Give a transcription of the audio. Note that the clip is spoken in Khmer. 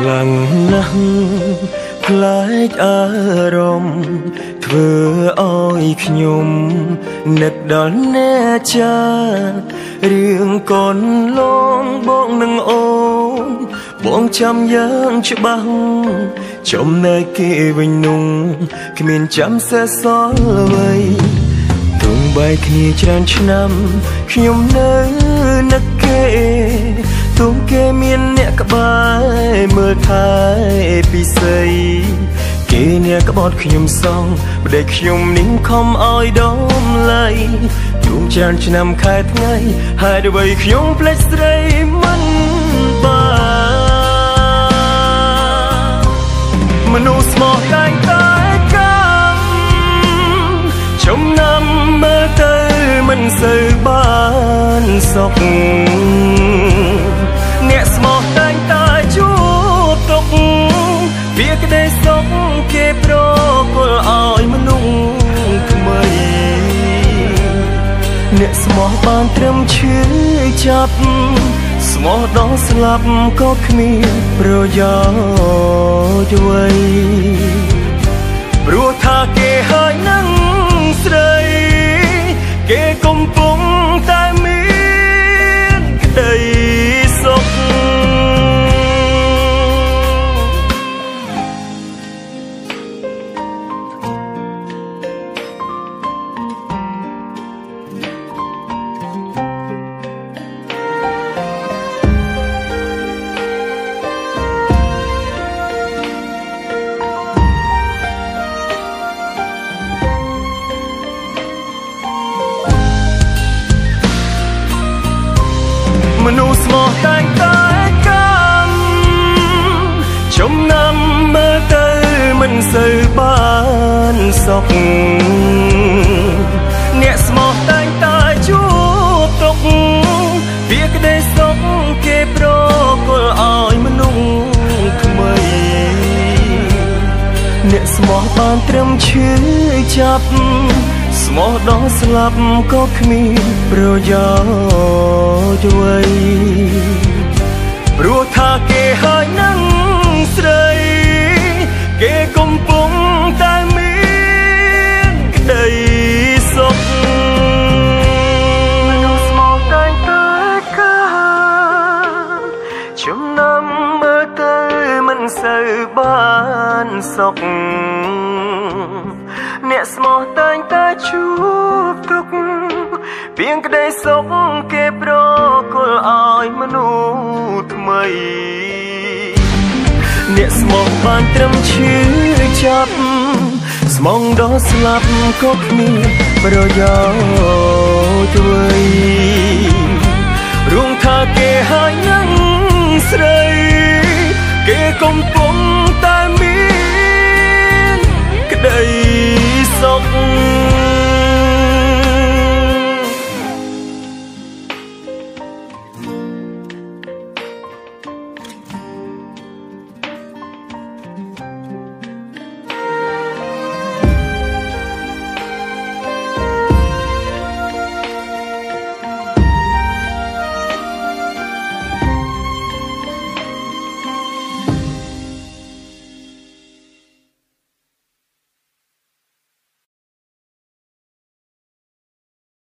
ខ្លាំងណាស់ផ្លែកអារម្មណ៍ធ្វើឲ្យខ្ញុំនឹកដល់អ្នកចារឿងកូនលងបងនឹងអូនបងចាំយ៉ាងច្បាស់ចំណែកគេវិញនោះគ្មានចាំសេះសល់អ្វីទុំបែកគ្នាច្រើនឆ្នាំខ្ញុំនៅនឹកគេទុំគេមានអ្នកក្បែ រមើលថែពិសីគេអ្នកក្បត់ខ្ញុំសងប្តីខ្ញុំនឹងខំឲ្យដំឡៃជួងច្រើនឆ្នាំខែថ្ងៃហើយអ្វីខ្ញុំភ្លេចស្រីមិនបានមនុស្សស្មោះតែងតែកម្មចំណាំមើលទៅមិនសូវបានសុខ វាក្តីសុខគេប្រគល់ឲ្យមនុស្សថ្មី អ្នកស្មោះបានត្រឹមឈឺចាប់ស្មោះដល់ស្លាប់ក៏គ្មានប្រយោជន៍អ្វីព្រោះថាគេហើយនឹង មនុស្សស្មោះតែងតែកម្មចំណាំមើលទៅមិនសូវបានសុខអ្នកស្មោះតែងតែជួបទុកវាក្តីសុខគេប្រគល់ឲ្យមនុស្សថ្មីអ្នកស្មោះបានត្រឹមឈឺចាប់ ស្មោះដល់ស្លាប់ក៏គ្មានប្រយោជន៍អ្វីព្រោះថាគេហើយនឹងស្រី គេកំពុងតែមានក្តីសុខមនុស្សស្មោះតែងតែកាចំណាំមើលទៅមិនសូវបានសុខ អ្នកស្មោះតែងតែជួបទុកពីងក្តីសុខគេប្រគល់ឲ្យមនុស្សថ្មី អ្នកស្មោះបានត្រឹមឈឺចាប់ស្មងដល់ស្លាប់ក៏គ្មានប្រយោជន៍អ្វីរួងថាគេហើយនឹងស្រី គេកំពុងតែ giấc